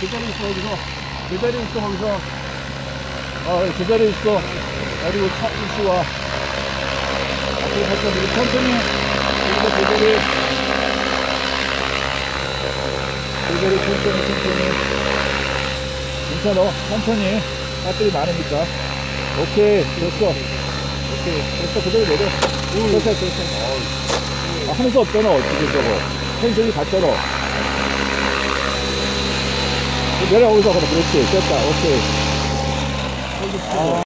제자리 있어, 거기서. 제자리 있어, 거기서. 어, 제자리 있어. 그리고 차, 이씨 와. 앞으로 살짝 이렇게 천천히. 여기서 제자리. 제자리 천천히, 천천히. 괜찮아. 천천히. 배터리 많으니까. 오케이. 됐어. 오케이. 됐어. 그대로 내려. 됐어, 됐어. 아, 하면서 없잖아, 어떻게 저거. 텐션이 갔잖아. 내려, 거기서. 그래, 그렇지. 됐다. 오케이. 아.